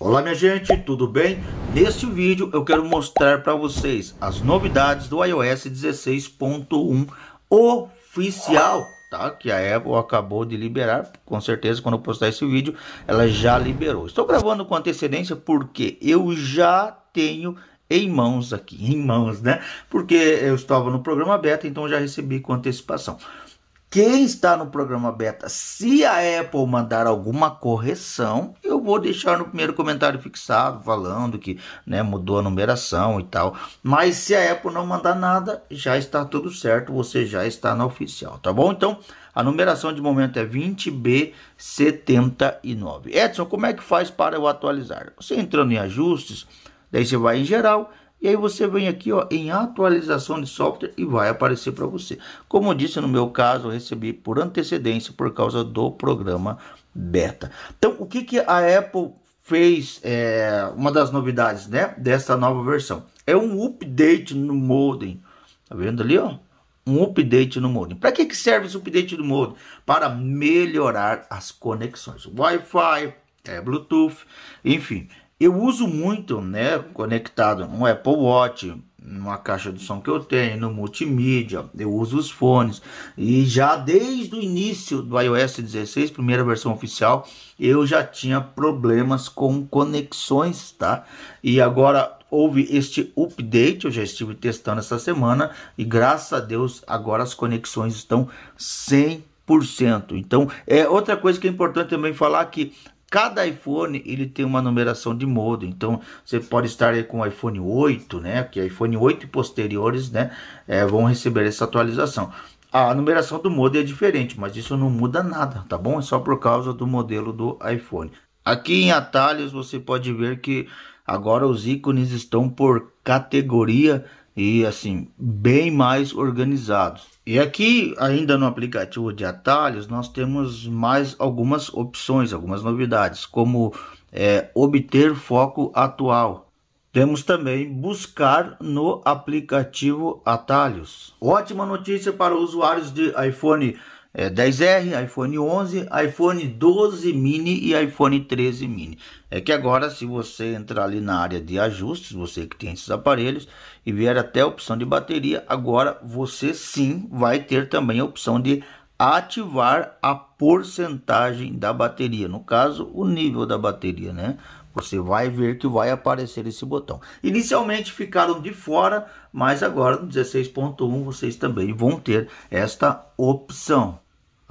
Olá minha gente, tudo bem? Neste vídeo eu quero mostrar para vocês as novidades do iOS 16.1 oficial, tá? Que a Apple acabou de liberar, com certeza quando eu postar esse vídeo ela já liberou. Estou gravando com antecedência porque eu já tenho em mãos aqui, em mãos, né? Porque eu estava no programa beta, então já recebi com antecipação. Quem está no programa beta, se a Apple mandar alguma correção, eu vou deixar no primeiro comentário fixado falando que né, mudou a numeração e tal. Mas se a Apple não mandar nada, já está tudo certo, você já está na oficial, tá bom? Então, a numeração de momento é 20B79. Edson, como é que faz para eu atualizar? Você entrando em ajustes, daí você vai em geral e aí você vem aqui ó, em atualização de software e vai aparecer para você. Como eu disse no meu caso, eu recebi por antecedência por causa do programa beta. Então, o que, que a Apple fez, é, uma das novidades né, dessa nova versão? É um update no modem. Tá vendo ali, ó? um update no modem. Para que, que serve esse update do modem? Para melhorar as conexões. Wi-Fi, é, Bluetooth, enfim. Eu uso muito, né, conectado no Apple Watch, numa caixa de som que eu tenho, no multimídia, eu uso os fones. E já desde o início do iOS 16, primeira versão oficial, eu já tinha problemas com conexões, tá? E agora houve este update, eu já estive testando essa semana e graças a Deus agora as conexões estão 100%. Então, é outra coisa que é importante também falar que Cada iPhone ele tem uma numeração de modo, então você pode estar com o iPhone 8, né? Que iPhone 8 e posteriores, né? É, vão receber essa atualização. A numeração do modem é diferente, mas isso não muda nada, tá bom? É só por causa do modelo do iPhone. Aqui em atalhos você pode ver que agora os ícones estão por categoria e assim bem mais organizados. E aqui ainda no aplicativo de atalhos nós temos mais algumas opções, algumas novidades, como é, obter foco atual. Temos também buscar no aplicativo atalhos. Ótima notícia para usuários de iPhone é, 10R, iPhone 11, iPhone 12 mini e iPhone 13 mini. É que agora se você entrar ali na área de ajustes, você que tem esses aparelhos e vier até a opção de bateria, agora você sim vai ter também a opção de ativar a porcentagem da bateria, no caso o nível da bateria, né? Você vai ver que vai aparecer esse botão. Inicialmente ficaram de fora, mas agora no 16.1 vocês também vão ter esta opção.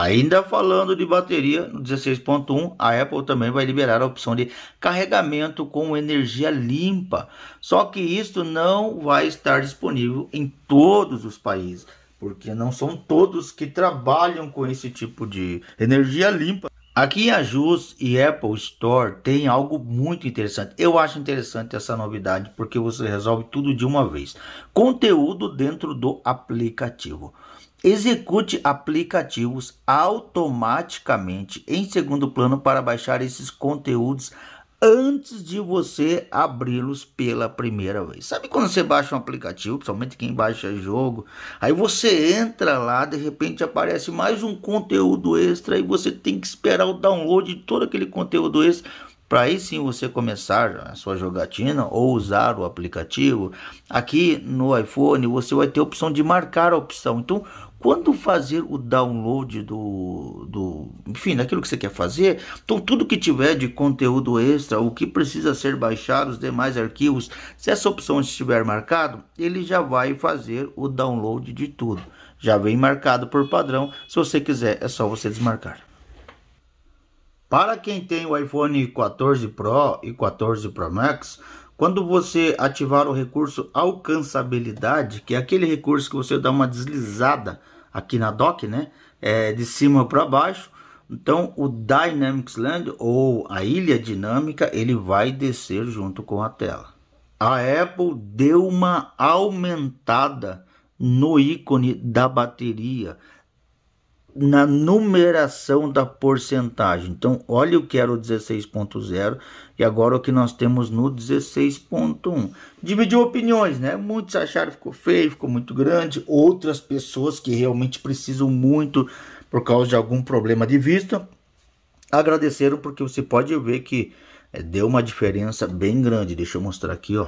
Ainda falando de bateria, no 16.1 a Apple também vai liberar a opção de carregamento com energia limpa. Só que isso não vai estar disponível em todos os países, porque não são todos que trabalham com esse tipo de energia limpa. Aqui em Ajus e Apple Store tem algo muito interessante. Eu acho interessante essa novidade porque você resolve tudo de uma vez. Conteúdo dentro do aplicativo. Execute aplicativos automaticamente em segundo plano para baixar esses conteúdos antes de você abri-los pela primeira vez. Sabe quando você baixa um aplicativo, principalmente quem baixa jogo, aí você entra lá, de repente aparece mais um conteúdo extra e você tem que esperar o download de todo aquele conteúdo extra para aí sim você começar a sua jogatina ou usar o aplicativo. Aqui no iPhone você vai ter a opção de marcar a opção. Então, quando fazer o download do, do enfim, daquilo que você quer fazer, então tudo que tiver de conteúdo extra, o que precisa ser baixado, os demais arquivos, se essa opção estiver marcado, ele já vai fazer o download de tudo. Já vem marcado por padrão, se você quiser é só você desmarcar. Para quem tem o iPhone 14 Pro e 14 Pro Max, quando você ativar o recurso alcançabilidade, que é aquele recurso que você dá uma deslizada aqui na dock, né? É, de cima para baixo. Então o Dynamics Land ou a ilha dinâmica ele vai descer junto com a tela. A Apple deu uma aumentada no ícone da bateria na numeração da porcentagem. Então, olha o que era o 16.0 e agora o que nós temos no 16.1. Dividiu opiniões, né? Muitos acharam que ficou feio, ficou muito grande. Outras pessoas que realmente precisam muito por causa de algum problema de vista agradeceram porque você pode ver que é, deu uma diferença bem grande. Deixa eu mostrar aqui, ó.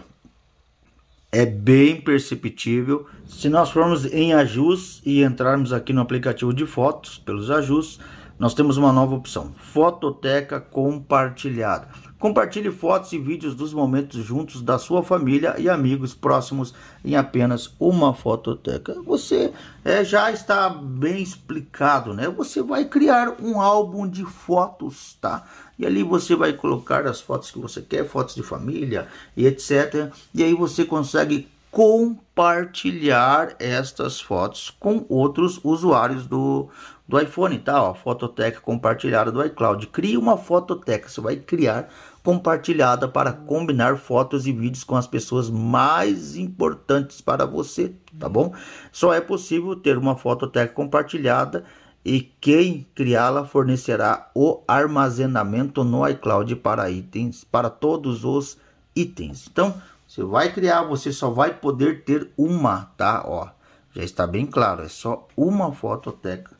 É bem perceptível. Se nós formos em ajustes e entrarmos aqui no aplicativo de fotos, pelos ajustes, nós temos uma nova opção, fototeca compartilhada. Compartilhe fotos e vídeos dos momentos juntos da sua família e amigos próximos em apenas uma fototeca. Você é, já está bem explicado, né? Você vai criar um álbum de fotos, tá? E ali você vai colocar as fotos que você quer, fotos de família e etc. E aí você consegue compartilhar estas fotos com outros usuários do, do iPhone, tá? Ó, fototeca compartilhada do iCloud. Crie uma fototeca, você vai criar compartilhada para combinar fotos e vídeos com as pessoas mais importantes para você, tá bom? Só é possível ter uma fototeca compartilhada e quem criá-la fornecerá o armazenamento no iCloud para itens, para todos os itens. Então, você vai criar, você só vai poder ter uma, tá? Ó, já está bem claro, é só uma fototeca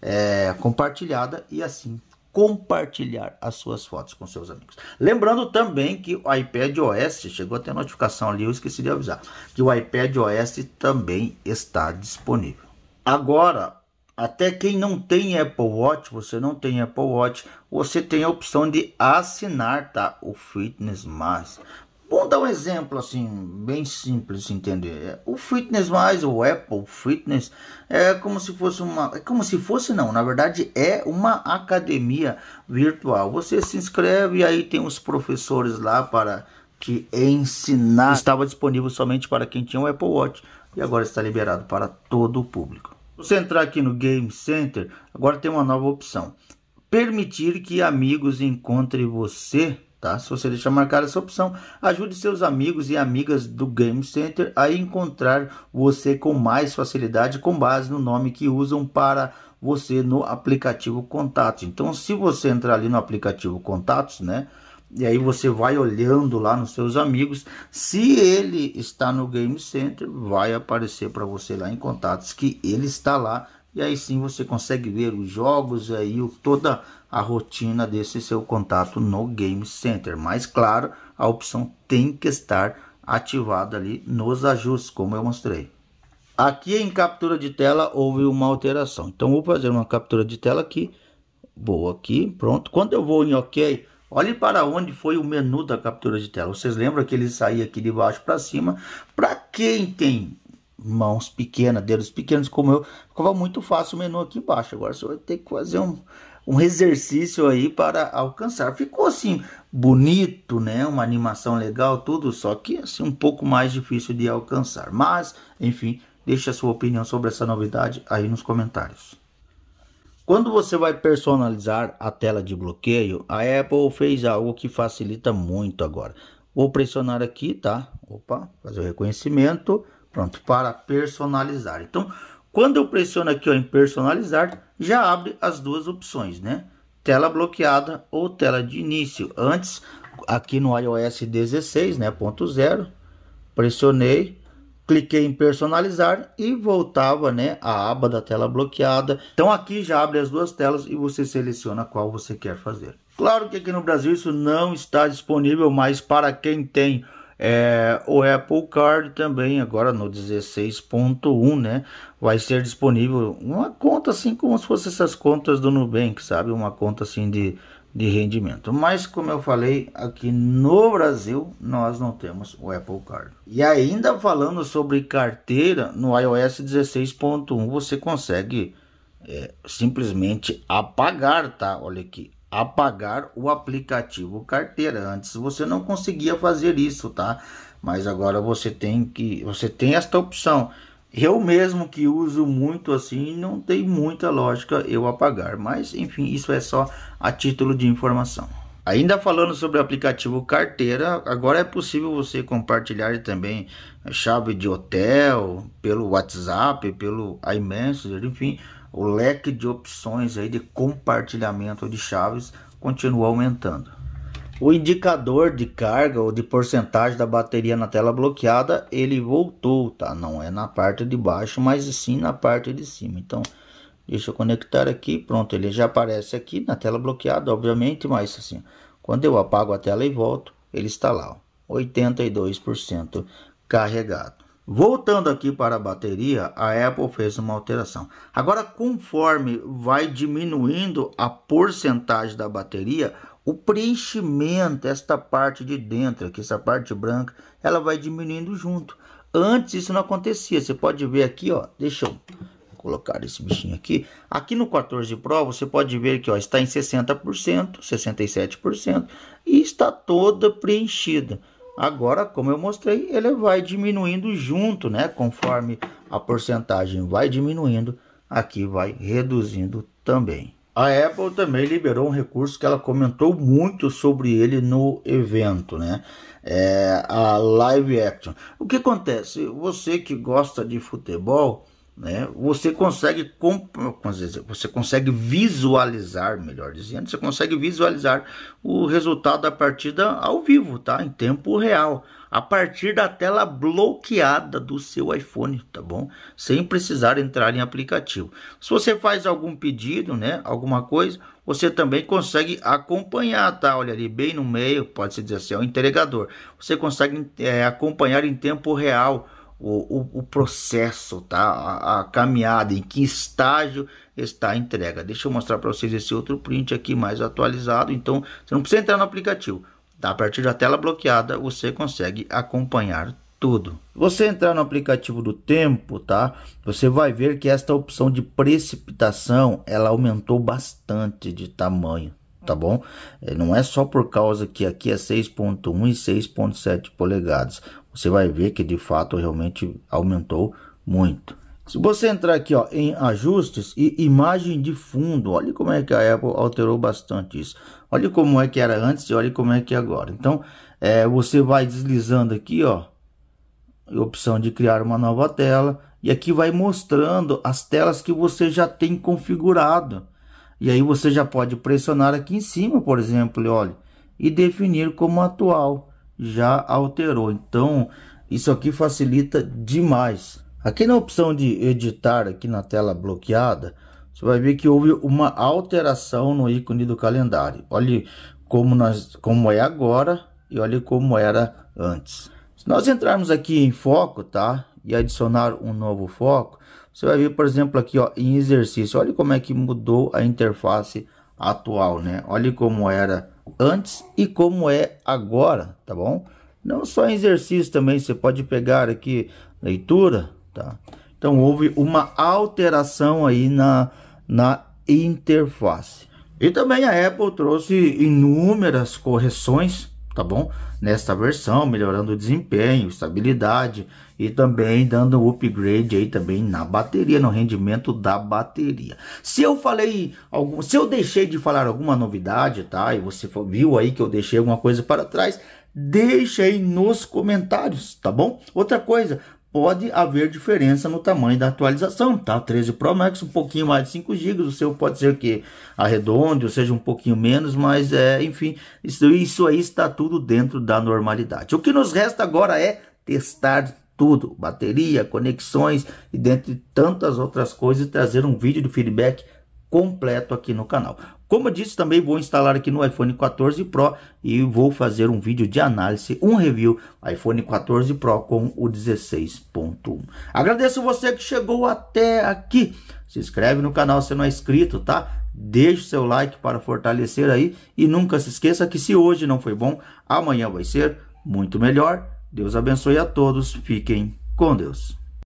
é, compartilhada e assim compartilhar as suas fotos com seus amigos. Lembrando também que o iPad OS, chegou a ter notificação ali, eu esqueci de avisar, que o iPad OS também está disponível. Agora, até quem não tem Apple Watch, você não tem Apple Watch, você tem a opção de assinar tá, o Fitness Mais. Vamos dar um exemplo assim, bem simples de entender. O Fitness mais o Apple Fitness é como se fosse uma, é como se fosse não, na verdade é uma academia virtual. Você se inscreve e aí tem os professores lá para te ensinar. Estava disponível somente para quem tinha o Apple Watch e agora está liberado para todo o público. Você entrar aqui no Game Center, agora tem uma nova opção. Permitir que amigos encontrem você Tá? Se você deixar marcar essa opção, ajude seus amigos e amigas do Game Center a encontrar você com mais facilidade com base no nome que usam para você no aplicativo Contatos. Então, se você entrar ali no aplicativo Contatos, né? E aí você vai olhando lá nos seus amigos, se ele está no Game Center, vai aparecer para você lá em contatos que ele está lá e aí sim você consegue ver os jogos aí toda a rotina desse seu contato no Game Center. Mas claro, a opção tem que estar ativada ali nos ajustes, como eu mostrei. Aqui em captura de tela houve uma alteração. Então vou fazer uma captura de tela aqui. Vou aqui, pronto. Quando eu vou em OK, olhe para onde foi o menu da captura de tela. Vocês lembram que ele saía aqui de baixo para cima? Para quem tem mãos pequenas, dedos pequenos como eu, ficava muito fácil o menu aqui embaixo. Agora você vai ter que fazer um, um exercício aí para alcançar. Ficou assim bonito, né? Uma animação legal, tudo, só que assim um pouco mais difícil de alcançar. Mas, enfim, deixe a sua opinião sobre essa novidade aí nos comentários. Quando você vai personalizar a tela de bloqueio, a Apple fez algo que facilita muito agora. Vou pressionar aqui, tá? Opa, fazer o reconhecimento. Pronto, para personalizar. Então, quando eu pressiono aqui ó, em personalizar, já abre as duas opções, né? Tela bloqueada ou tela de início. Antes, aqui no iOS 16, né, ponto zero, pressionei, cliquei em personalizar e voltava, né, a aba da tela bloqueada. Então aqui já abre as duas telas e você seleciona qual você quer fazer. Claro que aqui no Brasil isso não está disponível, mas para quem tem é, o Apple Card também, agora no 16.1, né? Vai ser disponível uma conta assim como se fosse essas contas do Nubank, sabe? Uma conta assim de, de rendimento. Mas como eu falei, aqui no Brasil nós não temos o Apple Card. E ainda falando sobre carteira, no iOS 16.1 você consegue é, simplesmente apagar, tá? Olha aqui, apagar o aplicativo carteira. Antes você não conseguia fazer isso, tá? Mas agora você tem que você tem esta opção. Eu mesmo que uso muito assim, não tem muita lógica eu apagar, mas enfim, isso é só a título de informação. Ainda falando sobre o aplicativo carteira, agora é possível você compartilhar também chave de hotel pelo WhatsApp, pelo iMessage, enfim, o leque de opções aí de compartilhamento de chaves continua aumentando. O indicador de carga ou de porcentagem da bateria na tela bloqueada, ele voltou, tá? Não é na parte de baixo, mas sim na parte de cima. Então, deixa eu conectar aqui, pronto, ele já aparece aqui na tela bloqueada, obviamente, mas assim, Quando eu apago a tela e volto, ele está lá, 82% carregado. Voltando aqui para a bateria, a Apple fez uma alteração. Agora, conforme vai diminuindo a porcentagem da bateria, o preenchimento, esta parte de dentro, aqui, essa parte branca, ela vai diminuindo junto. Antes isso não acontecia. Você pode ver aqui, ó. Deixa eu colocar esse bichinho aqui. Aqui no 14 Pro, você pode ver que ó, está em 60%, 67% e está toda preenchida. Agora, como eu mostrei, ele vai diminuindo junto, né? Conforme a porcentagem vai diminuindo, aqui vai reduzindo também. A Apple também liberou um recurso que ela comentou muito sobre ele no evento, né? É a Live Action. O que acontece? Você que gosta de futebol, né? Você consegue você consegue visualizar, melhor dizendo, você consegue visualizar o resultado da partida ao vivo, tá? Em tempo real, a partir da tela bloqueada do seu iPhone, tá bom? Sem precisar entrar em aplicativo. Se você faz algum pedido, né, alguma coisa, você também consegue acompanhar, tá? Olha ali bem no meio, pode se dizer assim, é o entregador. Você consegue é, acompanhar em tempo real o, o, o processo, tá? A, a, caminhada, em que estágio está a entrega. Deixa eu mostrar para vocês esse outro print aqui mais atualizado. Então, você não precisa entrar no aplicativo. Tá? A partir da tela bloqueada, você consegue acompanhar tudo. Você entrar no aplicativo do tempo, tá? Você vai ver que esta opção de precipitação, ela aumentou bastante de tamanho, tá bom? É, não é só por causa que aqui é 6.1 e 6.7 polegadas você vai ver que de fato realmente aumentou muito. Se você entrar aqui ó, em ajustes e imagem de fundo, olha como é que a Apple alterou bastante isso. Olha como é que era antes e olha como é que é agora. Então, é, você vai deslizando aqui, ó, opção de criar uma nova tela. E aqui vai mostrando as telas que você já tem configurado. E aí você já pode pressionar aqui em cima, por exemplo, olha, e definir como atual já alterou. Então, isso aqui facilita demais. Aqui na opção de editar, aqui na tela bloqueada, você vai ver que houve uma alteração no ícone do calendário. Olhe como, nós, como é agora e olhe como era antes. Se nós entrarmos aqui em foco, tá? E adicionar um novo foco, você vai ver, por exemplo, aqui ó, em exercício. Olha como é que mudou a interface atual, né? Olha como era antes e como é agora, tá bom? Não só exercício também, você pode pegar aqui leitura, tá? Então houve uma alteração aí na, na interface. E também a Apple trouxe inúmeras correções, tá bom? Nesta versão, melhorando o desempenho, estabilidade e também dando upgrade aí também na bateria, no rendimento da bateria. Se eu falei algum, se eu deixei de falar alguma novidade, tá? E você viu aí que eu deixei alguma coisa para trás, deixa aí nos comentários, tá bom? Outra coisa, pode haver diferença no tamanho da atualização, tá? 13 Pro Max um pouquinho mais de 5 GB, o seu pode ser que arredonde, ou seja um pouquinho menos, mas é, enfim, isso, isso aí está tudo dentro da normalidade. O que nos resta agora é testar tudo, bateria, conexões e dentre tantas outras coisas, trazer um vídeo de feedback completo aqui no canal. Como eu disse, também vou instalar aqui no iPhone 14 Pro e vou fazer um vídeo de análise, um review iPhone 14 Pro com o 16.1. Agradeço você que chegou até aqui. Se inscreve no canal se não é inscrito, tá? Deixe seu like para fortalecer aí e nunca se esqueça que se hoje não foi bom, amanhã vai ser muito melhor. Deus abençoe a todos. Fiquem com Deus.